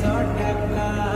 sort of love.